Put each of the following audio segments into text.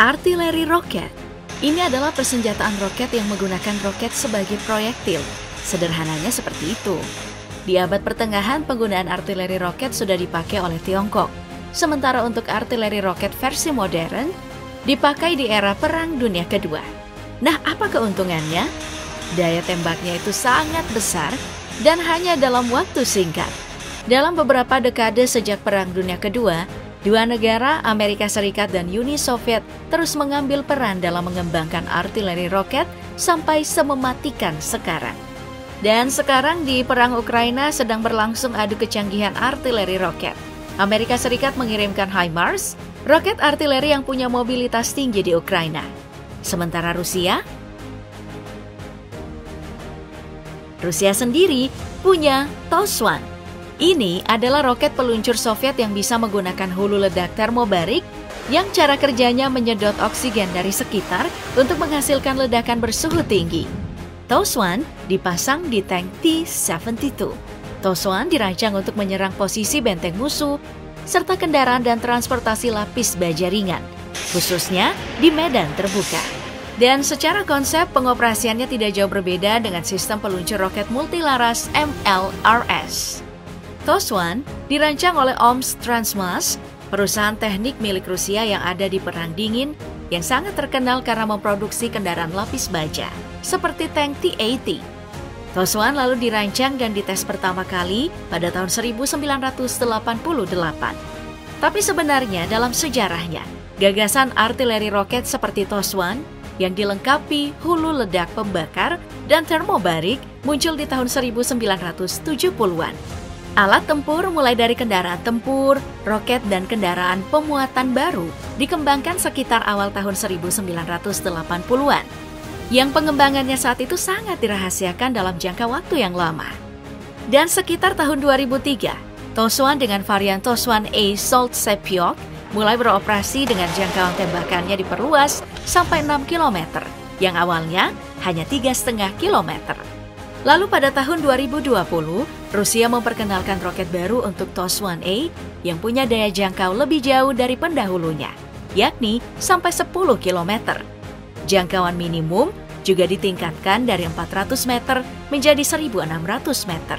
Artileri roket. Ini adalah persenjataan roket yang menggunakan roket sebagai proyektil. Sederhananya seperti itu. Di abad pertengahan, penggunaan artileri roket sudah dipakai oleh Tiongkok. Sementara untuk artileri roket versi modern, dipakai di era Perang Dunia Kedua. Nah, apa keuntungannya? Daya tembaknya itu sangat besar dan hanya dalam waktu singkat. Dalam beberapa dekade sejak Perang Dunia Kedua, Dua negara, Amerika Serikat dan Uni Soviet, terus mengambil peran dalam mengembangkan artileri roket sampai semematikan sekarang. Dan sekarang di Perang Ukraina sedang berlangsung adu kecanggihan artileri roket. Amerika Serikat mengirimkan HIMARS, roket artileri yang punya mobilitas tinggi di Ukraina. Sementara Rusia, Rusia sendiri punya TOS-1 ini adalah roket peluncur Soviet yang bisa menggunakan hulu ledak termobarik yang cara kerjanya menyedot oksigen dari sekitar untuk menghasilkan ledakan bersuhu tinggi. Toswan dipasang di tank T-72. Toswan dirancang untuk menyerang posisi benteng musuh serta kendaraan dan transportasi lapis baja ringan, khususnya di medan terbuka. Dan secara konsep pengoperasiannya tidak jauh berbeda dengan sistem peluncur roket multilaras MLRS. Toswan dirancang oleh OMS Transmas, perusahaan teknik milik Rusia yang ada di Perang Dingin yang sangat terkenal karena memproduksi kendaraan lapis baja, seperti tank T-80. Toswan lalu dirancang dan dites pertama kali pada tahun 1988. Tapi sebenarnya dalam sejarahnya, gagasan artileri roket seperti Toswan yang dilengkapi hulu ledak pembakar dan termobarik muncul di tahun 1970-an. Alat tempur mulai dari kendaraan tempur, roket, dan kendaraan pemuatan baru dikembangkan sekitar awal tahun 1980-an. Yang pengembangannya saat itu sangat dirahasiakan dalam jangka waktu yang lama. Dan sekitar tahun 2003, Toswan dengan varian Toswan A Salt Sepyok mulai beroperasi dengan jangkauan tembakannya diperluas sampai 6 km, yang awalnya hanya 3,5 km. Lalu pada tahun 2020, Rusia memperkenalkan roket baru untuk TOS-1A yang punya daya jangkau lebih jauh dari pendahulunya, yakni sampai 10 km. Jangkauan minimum juga ditingkatkan dari 400 meter menjadi 1.600 meter.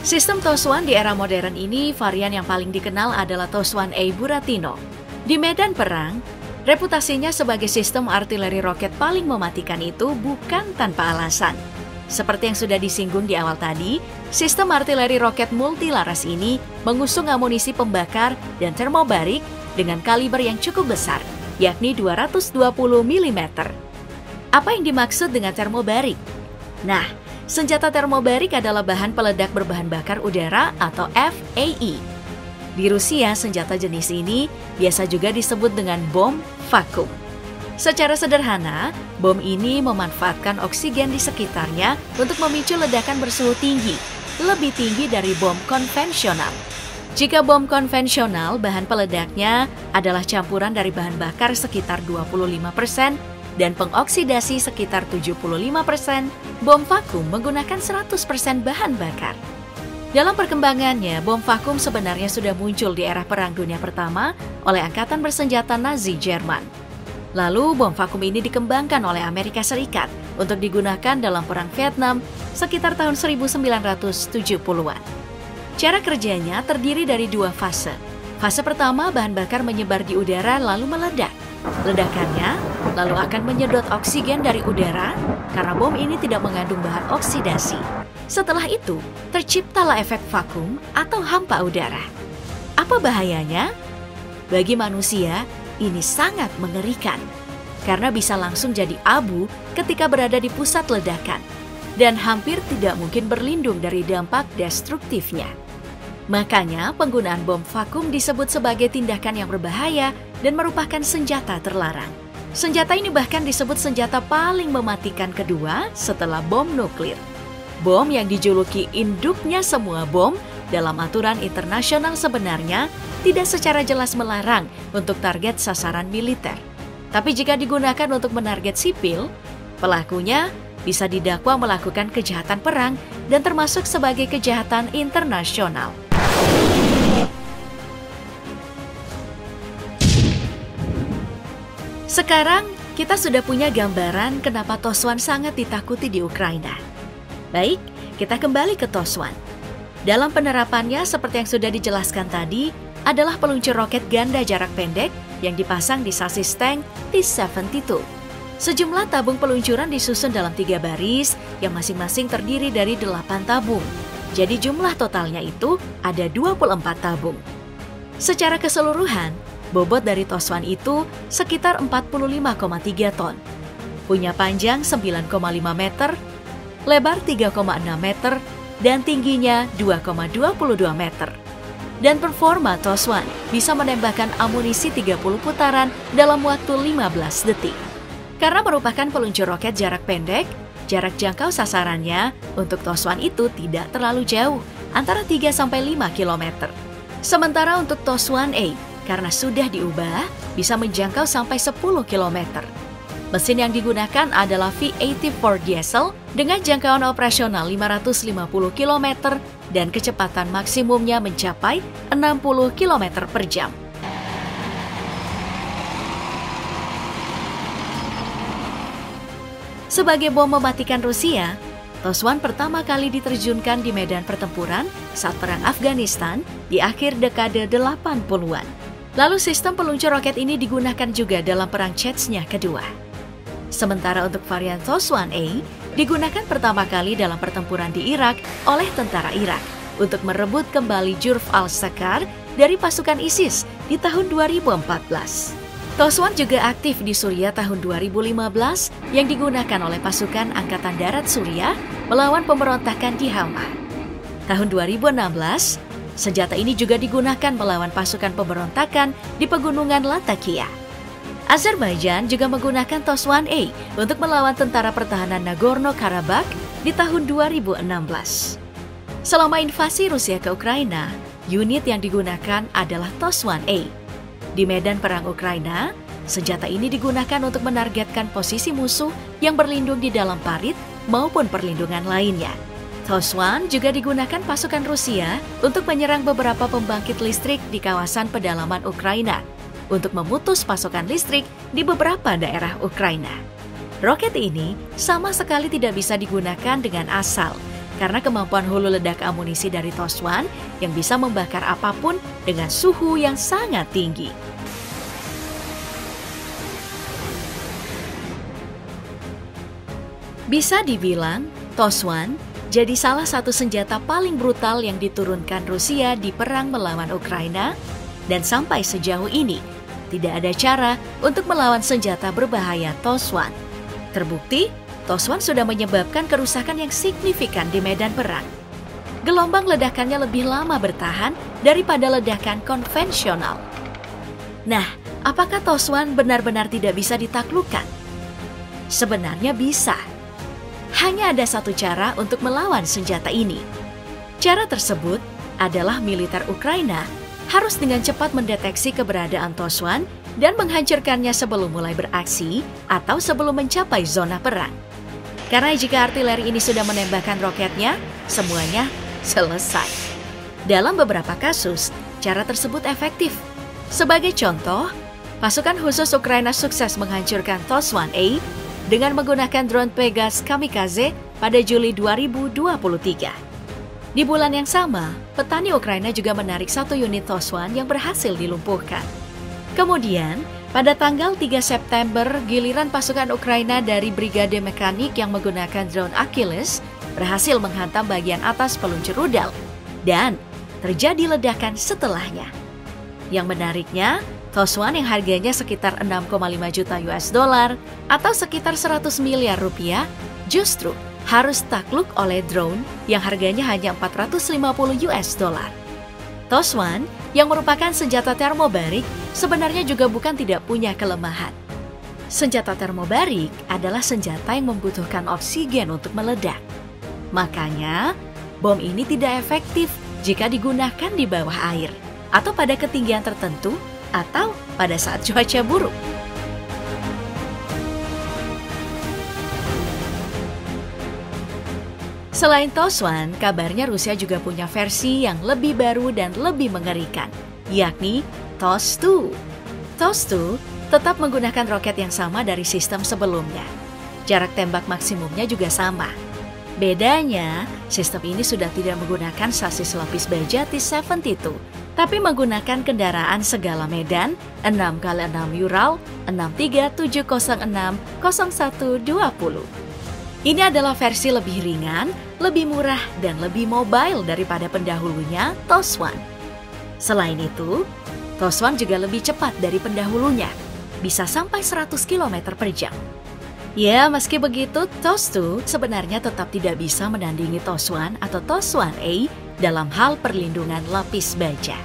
Sistem TOS-1 di era modern ini, varian yang paling dikenal adalah TOS-1A Buratino. Di medan perang, Reputasinya sebagai sistem artileri roket paling mematikan itu bukan tanpa alasan. Seperti yang sudah disinggung di awal tadi, sistem artileri roket multilaras ini mengusung amunisi pembakar dan termobarik dengan kaliber yang cukup besar, yakni 220 mm. Apa yang dimaksud dengan termobarik? Nah, senjata termobarik adalah bahan peledak berbahan bakar udara atau FAE di Rusia, senjata jenis ini biasa juga disebut dengan bom vakum. Secara sederhana, bom ini memanfaatkan oksigen di sekitarnya untuk memicu ledakan bersuhu tinggi, lebih tinggi dari bom konvensional. Jika bom konvensional, bahan peledaknya adalah campuran dari bahan bakar sekitar 25% dan pengoksidasi sekitar 75%, bom vakum menggunakan 100% bahan bakar. Dalam perkembangannya, bom vakum sebenarnya sudah muncul di era Perang Dunia Pertama oleh Angkatan Bersenjata Nazi Jerman. Lalu bom vakum ini dikembangkan oleh Amerika Serikat untuk digunakan dalam Perang Vietnam sekitar tahun 1970-an. Cara kerjanya terdiri dari dua fase. Fase pertama, bahan bakar menyebar di udara lalu meledak. Ledakannya lalu akan menyedot oksigen dari udara karena bom ini tidak mengandung bahan oksidasi. Setelah itu, terciptalah efek vakum atau hampa udara. Apa bahayanya? Bagi manusia, ini sangat mengerikan karena bisa langsung jadi abu ketika berada di pusat ledakan dan hampir tidak mungkin berlindung dari dampak destruktifnya. Makanya, penggunaan bom vakum disebut sebagai tindakan yang berbahaya dan merupakan senjata terlarang. Senjata ini bahkan disebut senjata paling mematikan kedua setelah bom nuklir. Bom yang dijuluki induknya semua bom dalam aturan internasional sebenarnya tidak secara jelas melarang untuk target sasaran militer. Tapi jika digunakan untuk menarget sipil, pelakunya bisa didakwa melakukan kejahatan perang dan termasuk sebagai kejahatan internasional. Sekarang kita sudah punya gambaran kenapa Toswan sangat ditakuti di Ukraina. Baik, kita kembali ke Toswan. Dalam penerapannya seperti yang sudah dijelaskan tadi, adalah peluncur roket ganda jarak pendek yang dipasang di sasis tank T-72. Sejumlah tabung peluncuran disusun dalam tiga baris yang masing-masing terdiri dari delapan tabung. Jadi jumlah totalnya itu ada 24 tabung. Secara keseluruhan, bobot dari Toswan itu sekitar 45,3 ton. Punya panjang 9,5 meter, lebar 3,6 meter, dan tingginya 2,22 meter dan performa Toswan bisa menembakkan amunisi 30 putaran dalam waktu 15 detik. Karena merupakan peluncur roket jarak pendek, jarak jangkau sasarannya untuk Toswan itu tidak terlalu jauh, antara 3 sampai 5 km. Sementara untuk Toswan A, karena sudah diubah, bisa menjangkau sampai 10 km. Mesin yang digunakan adalah V84 diesel dengan jangkauan operasional 550 km dan kecepatan maksimumnya mencapai 60 km per jam. Sebagai bom mematikan Rusia, Toswan pertama kali diterjunkan di medan pertempuran saat Perang Afghanistan di akhir dekade 80-an. Lalu sistem peluncur roket ini digunakan juga dalam Perang Chechnya kedua. Sementara untuk varian TOS-1A digunakan pertama kali dalam pertempuran di Irak oleh tentara Irak untuk merebut kembali Jurf al-Sakar dari pasukan ISIS di tahun 2014. Toswan juga aktif di Suriah tahun 2015 yang digunakan oleh pasukan Angkatan Darat Suriah melawan pemberontakan di Hama. Tahun 2016, senjata ini juga digunakan melawan pasukan pemberontakan di pegunungan Latakia. Azerbaijan juga menggunakan TOS-1A untuk melawan tentara pertahanan Nagorno-Karabakh di tahun 2016. Selama invasi Rusia ke Ukraina, unit yang digunakan adalah TOS-1A. Di medan perang Ukraina, senjata ini digunakan untuk menargetkan posisi musuh yang berlindung di dalam parit maupun perlindungan lainnya. TOS-1 juga digunakan pasukan Rusia untuk menyerang beberapa pembangkit listrik di kawasan pedalaman Ukraina untuk memutus pasokan listrik di beberapa daerah Ukraina. Roket ini sama sekali tidak bisa digunakan dengan asal karena kemampuan hulu ledak amunisi dari Toswan yang bisa membakar apa pun dengan suhu yang sangat tinggi. Bisa dibilang, Toswan jadi salah satu senjata paling brutal yang diturunkan Rusia di perang melawan Ukraina dan sampai sejauh ini tidak ada cara untuk melawan senjata berbahaya Toswan. Terbukti, Toswan sudah menyebabkan kerusakan yang signifikan di medan perang. Gelombang ledakannya lebih lama bertahan daripada ledakan konvensional. Nah, apakah Toswan benar-benar tidak bisa ditaklukkan? Sebenarnya bisa. Hanya ada satu cara untuk melawan senjata ini. Cara tersebut adalah militer Ukraina harus dengan cepat mendeteksi keberadaan Toswan dan menghancurkannya sebelum mulai beraksi atau sebelum mencapai zona perang. Karena jika artileri ini sudah menembakkan roketnya, semuanya selesai. Dalam beberapa kasus, cara tersebut efektif. Sebagai contoh, pasukan khusus Ukraina sukses menghancurkan TOS-1A dengan menggunakan drone Pegas Kamikaze pada Juli 2023. Di bulan yang sama, petani Ukraina juga menarik satu unit Toswan yang berhasil dilumpuhkan. Kemudian, pada tanggal 3 September, giliran pasukan Ukraina dari Brigade Mekanik yang menggunakan drone Achilles berhasil menghantam bagian atas peluncur rudal dan terjadi ledakan setelahnya. Yang menariknya, Toswan yang harganya sekitar 6,5 juta US dollar atau sekitar 100 miliar rupiah justru harus takluk oleh drone yang harganya hanya 450 US dollar. Toswan yang merupakan senjata termobarik sebenarnya juga bukan tidak punya kelemahan. Senjata termobarik adalah senjata yang membutuhkan oksigen untuk meledak. Makanya, bom ini tidak efektif jika digunakan di bawah air atau pada ketinggian tertentu atau pada saat cuaca buruk. Selain Toswan, kabarnya Rusia juga punya versi yang lebih baru dan lebih mengerikan, yakni TOS-2. TOS-2 tetap menggunakan roket yang sama dari sistem sebelumnya. Jarak tembak maksimumnya juga sama. Bedanya, sistem ini sudah tidak menggunakan sasis lapis baja T-72, tapi menggunakan kendaraan segala medan 6x6 Ural 63706-0120. Ini adalah versi lebih ringan, lebih murah, dan lebih mobile daripada pendahulunya, TOS One. Selain itu, TOS One juga lebih cepat dari pendahulunya, bisa sampai 100 km per jam. Ya, meski begitu, TOS 2 sebenarnya tetap tidak bisa menandingi TOS One atau TOS One A dalam hal perlindungan lapis baja.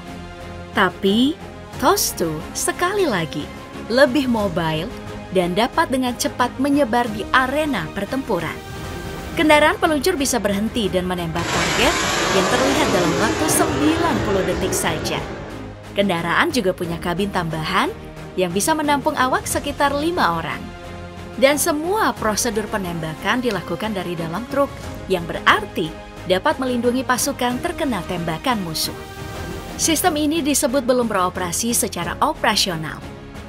Tapi, TOS 2 sekali lagi lebih mobile dan dapat dengan cepat menyebar di arena pertempuran. Kendaraan peluncur bisa berhenti dan menembak target yang terlihat dalam waktu 90 detik saja. Kendaraan juga punya kabin tambahan yang bisa menampung awak sekitar lima orang. Dan semua prosedur penembakan dilakukan dari dalam truk, yang berarti dapat melindungi pasukan terkena tembakan musuh. Sistem ini disebut belum beroperasi secara operasional,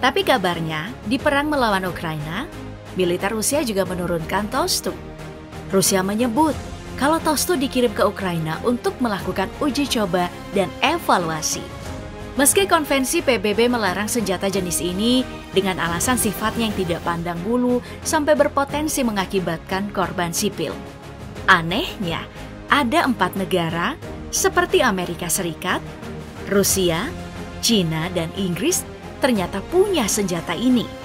tapi kabarnya, di perang melawan Ukraina, militer Rusia juga menurunkan Tostu. Rusia menyebut kalau Tostu dikirim ke Ukraina untuk melakukan uji coba dan evaluasi. Meski konvensi PBB melarang senjata jenis ini dengan alasan sifatnya yang tidak pandang bulu sampai berpotensi mengakibatkan korban sipil. Anehnya, ada empat negara seperti Amerika Serikat, Rusia, China, dan Inggris ternyata punya senjata ini.